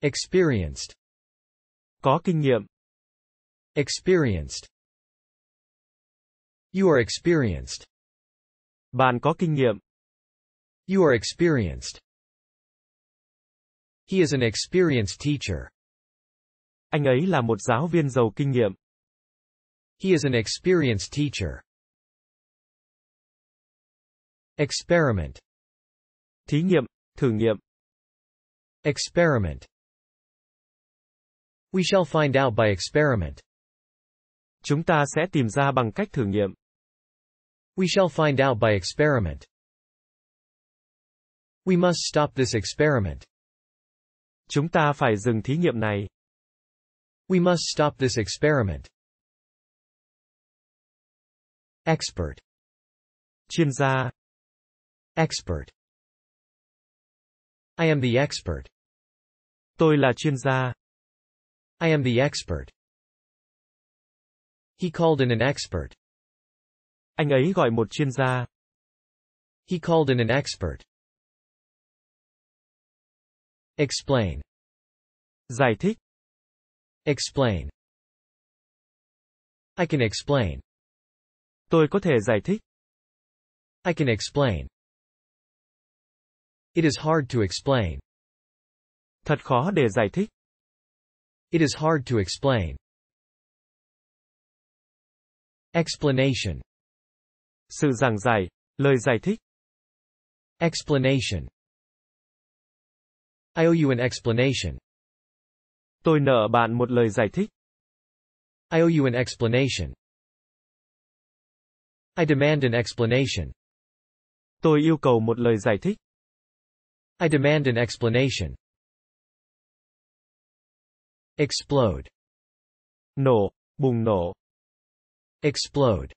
Experienced. Có kinh nghiệm. Experienced. You are experienced. Bạn có kinh nghiệm. You are experienced. He is an experienced teacher. Anh ấy là một giáo viên giàu kinh nghiệm. He is an experienced teacher. Experiment. Thí nghiệm, thử nghiệm. Experiment. We shall find out by experiment. Chúng ta sẽ tìm ra bằng cách thử nghiệm. We shall find out by experiment. We must stop this experiment. Chúng ta phải dừng thí nghiệm này. We must stop this experiment. Expert. Chuyên gia. Expert. I am the expert. Tôi là chuyên gia. I am the expert. He called in an expert. Anh ấy gọi một chuyên gia. He called in an expert. Explain. Giải thích. Explain. I can explain. Tôi có thể giải thích. I can explain. It is hard to explain. Thật khó để giải thích. It is hard to explain. Explanation. Sự giảng giải, lời giải thích. Explanation. I owe you an explanation. Tôi nợ bạn một lời giải thích. I owe you an explanation. I demand an explanation. Tôi yêu cầu một lời giải thích. I demand an explanation. Explode. Nổ, bùng nổ. Explode.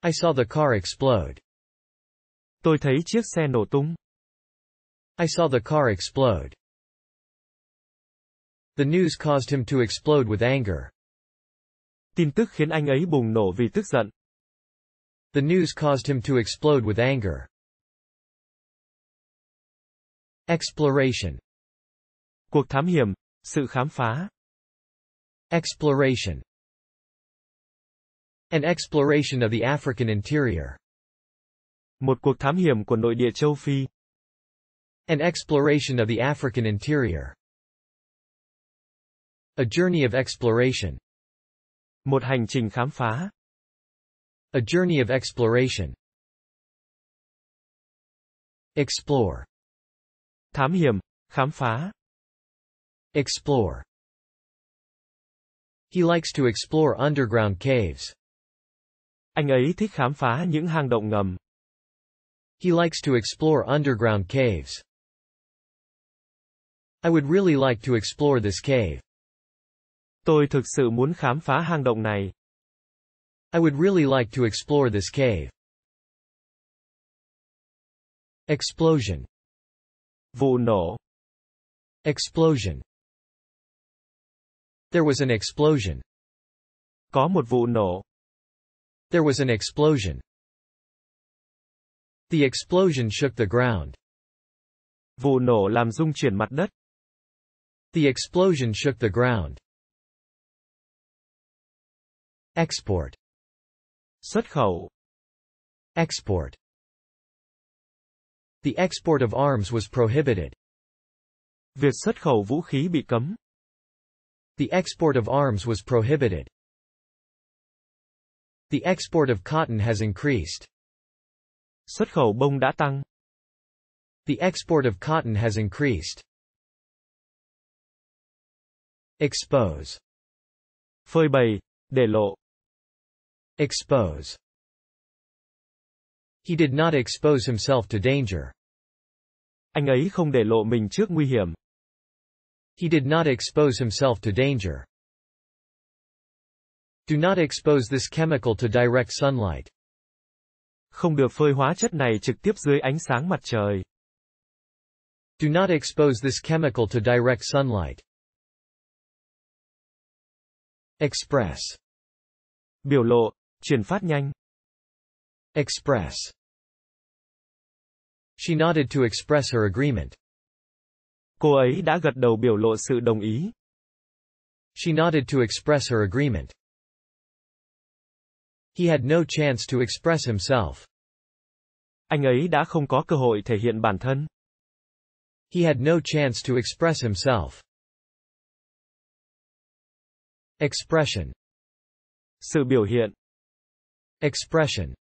I saw the car explode. Tôi thấy chiếc xe nổ tung. I saw the car explode. The news caused him to explode with anger. Tin tức khiến anh ấy bùng nổ vì tức giận. The news caused him to explode with anger. Exploration. Cuộc thám hiểm, sự khám phá. Exploration. An exploration of the African interior. Một cuộc thám hiểm của nội địa châu Phi. An exploration of the African interior. A journey of exploration. Một hành trình khám phá. A journey of exploration. Explore. Thám hiểm, khám phá. Explore. He likes to explore underground caves. Anh ấy thích khám phá những hang động ngầm. He likes to explore underground caves. I would really like to explore this cave. Tôi thực sự muốn khám phá hang động này. I would really like to explore this cave. Explosion. Vụ nổ. Explosion. There was an explosion. Có một vụ nổ. There was an explosion. The explosion shook the ground. Vụ nổ làm rung chuyển mặt đất. The explosion shook the ground. Export. Xuất khẩu. Export. The export of arms was prohibited. Việc xuất khẩu vũ khí bị cấm. The export of arms was prohibited. The export of cotton has increased. Xuất khẩu bông đã tăng. The export of cotton has increased. Expose. Phơi bày, để lộ. Expose. He did not expose himself to danger. Anh ấy không để lộ mình trước nguy hiểm. He did not expose himself to danger. Do not expose this chemical to direct sunlight. Không được phơi hóa chất này trực tiếp dưới ánh sáng mặt trời. Do not expose this chemical to direct sunlight. Express. Biểu lộ, truyền phát nhanh. Express. She nodded to express her agreement. Cô ấy đã gật đầu biểu lộ sự đồng ý. She nodded to express her agreement. He had no chance to express himself. Anh ấy đã không có cơ hội thể hiện bản thân. He had no chance to express himself. Expression. Sự biểu hiện. Expression.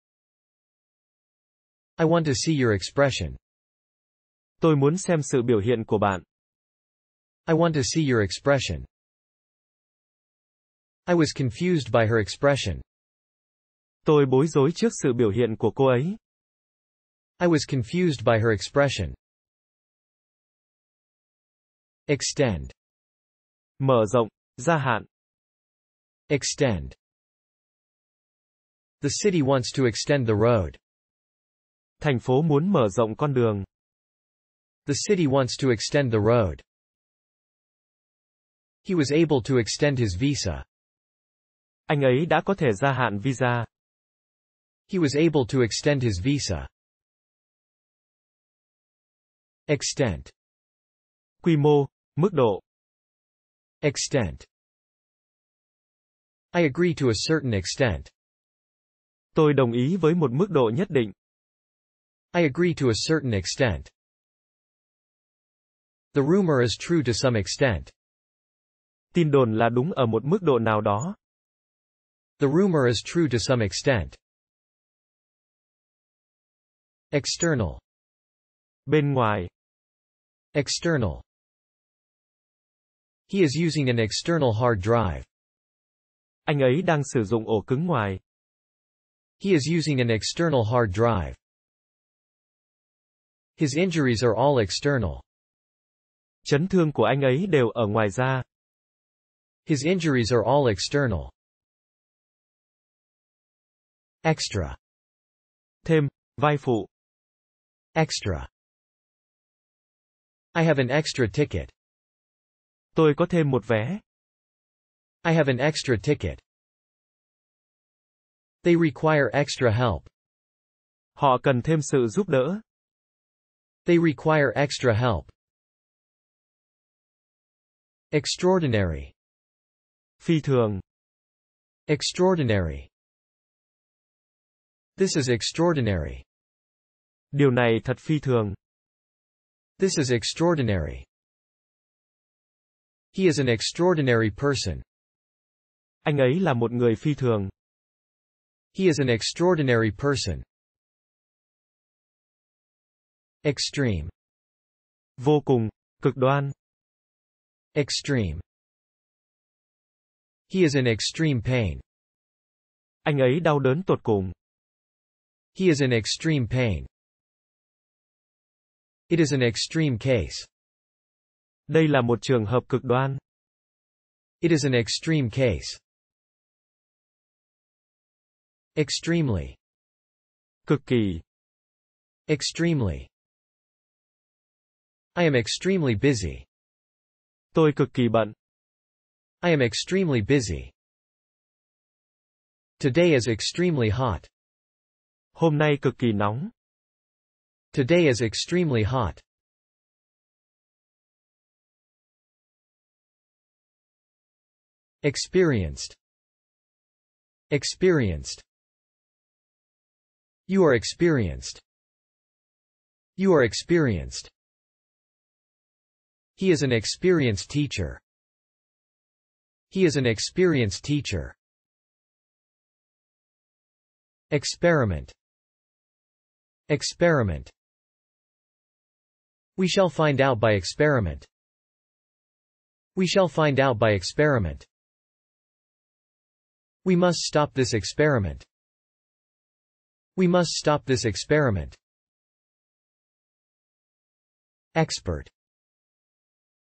I want to see your expression. Tôi muốn xem sự biểu hiện của bạn. I want to see your expression. I was confused by her expression. Tôi bối rối trước sự biểu hiện của cô ấy. I was confused by her expression. Extend. Mở rộng, gia hạn. Extend. The city wants to extend the road. Thành phố muốn mở rộng con đường. The city wants to extend the road. He was able to extend his visa. Anh ấy đã có thể gia hạn visa. He was able to extend his visa. Extent. Quy mô, mức độ. Extent. I agree to a certain extent. Tôi đồng ý với một mức độ nhất định. I agree to a certain extent. The rumor is true to some extent. Tin đồn là đúng ở một mức độ nào đó. The rumor is true to some extent. External. Bên ngoài. External. He is using an external hard drive. Anh ấy đang sử dụng ổ cứng ngoài. He is using an external hard drive. His injuries are all external. Chấn thương của anh ấy đều ở ngoài da. His injuries are all external. Extra. Thêm, vai phụ. Extra. I have an extra ticket. Tôi có thêm một vé. I have an extra ticket. They require extra help. Họ cần thêm sự giúp đỡ. They require extra help. Extraordinary. Phi thường. Extraordinary. This is extraordinary. Điều này thật phi thường. This is extraordinary. He is an extraordinary person. Anh ấy là một người phi thường. He is an extraordinary person. Extreme. Vô cùng, cực đoan. Extreme. He is in extreme pain. Anh ấy đau đớn tột cùng. He is in extreme pain. It is an extreme case. Đây là một trường hợp cực đoan. It is an extreme case. Extremely. Cực kỳ. Extremely. I am extremely busy. Tôi cực kỳ bận. I am extremely busy. Today is extremely hot. Hôm nay cực kỳ nóng. Today is extremely hot. Experienced. Experienced. You are experienced. You are experienced. He is an experienced teacher. He is an experienced teacher. Experiment. Experiment. We shall find out by experiment. We shall find out by experiment. We must stop this experiment. We must stop this experiment. Expert.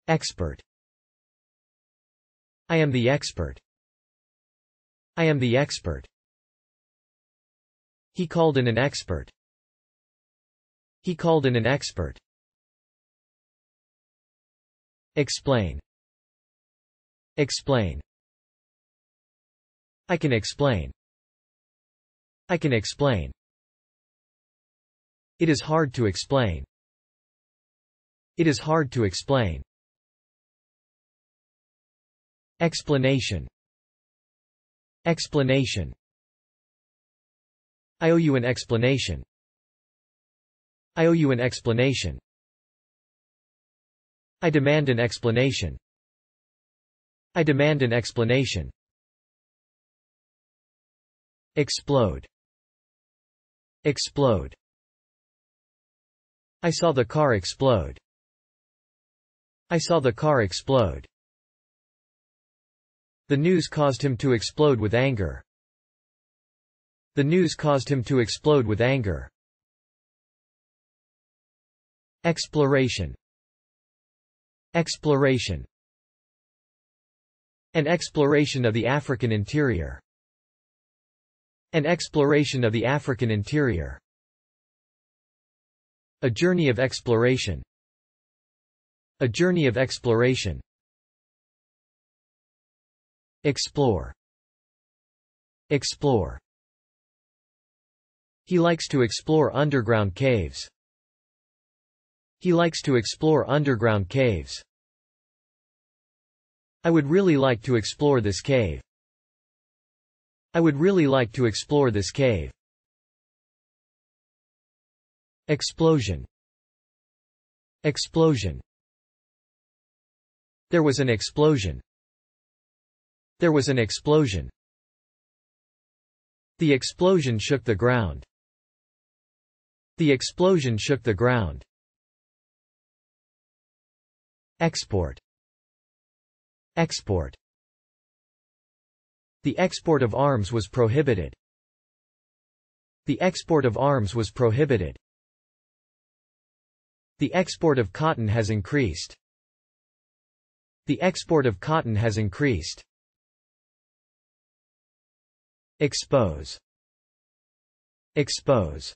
Expert. I am the expert. I am the expert. He called in an expert. He called in an expert. Explain. Explain. I can explain. I can explain. It is hard to explain. It is hard to explain. Explanation Explanation I owe you an explanation. I owe you an explanation. I demand an explanation. I demand an explanation. Explode. Explode. I saw the car explode. I saw the car explode. The news caused him to explode with anger. The news caused him to explode with anger. Exploration Exploration An exploration of the African interior. An exploration of the African interior. A journey of exploration. A journey of exploration. Explore. Explore. He likes to explore underground caves. He likes to explore underground caves. I would really like to explore this cave. I would really like to explore this cave. Explosion. Explosion. There was an explosion. There was an explosion. The explosion shook the ground. The explosion shook the ground. Export. Export. The export of arms was prohibited. The export of arms was prohibited. The export of cotton has increased. The export of cotton has increased. Expose. Expose.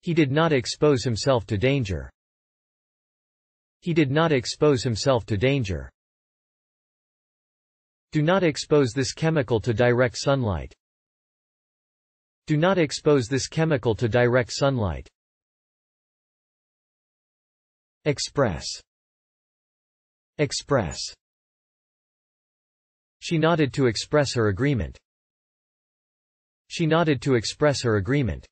He did not expose himself to danger. He did not expose himself to danger. Do not expose this chemical to direct sunlight. Do not expose this chemical to direct sunlight. Express. Express. She nodded to express her agreement. She nodded to express her agreement.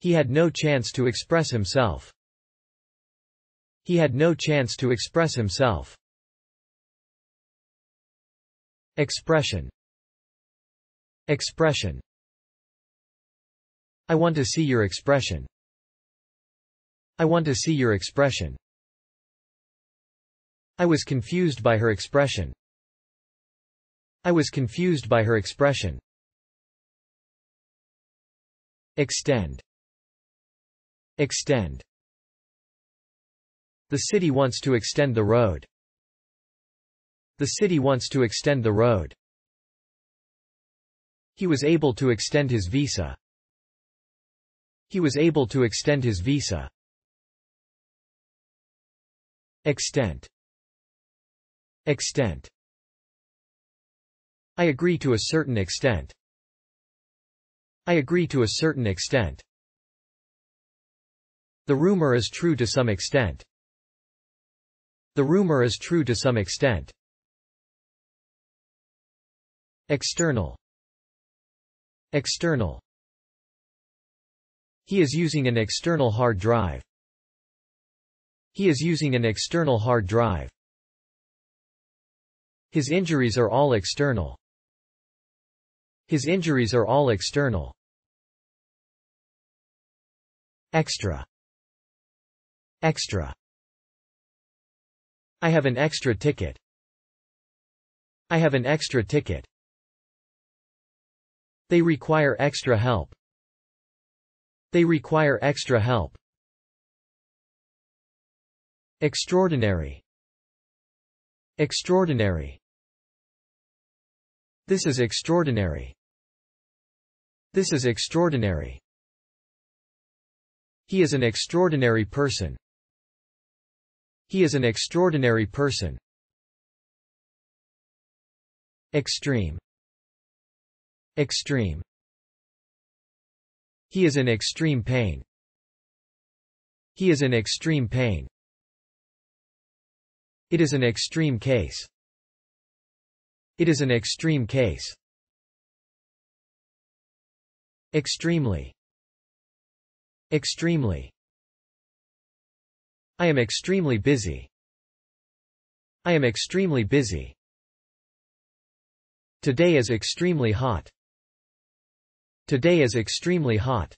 He had no chance to express himself. He had no chance to express himself. Expression. Expression. I want to see your expression. I want to see your expression. I was confused by her expression. I was confused by her expression. Extend. Extend. The city wants to extend the road. The city wants to extend the road. He was able to extend his visa. He was able to extend his visa. Extent. Extent. I agree to a certain extent. I agree to a certain extent. The rumor is true to some extent. The rumor is true to some extent. External. External. He is using an external hard drive. He is using an external hard drive. His injuries are all external. His injuries are all external. Extra. Extra. I have an extra ticket. I have an extra ticket. They require extra help. They require extra help. Extraordinary. Extraordinary. This is extraordinary. This is extraordinary. He is an extraordinary person. He is an extraordinary person. Extreme. Extreme. He is in extreme pain. He is in extreme pain. It is an extreme case. It is an extreme case. Extremely. Extremely. I am extremely busy. I am extremely busy. Today is extremely hot. Today is extremely hot.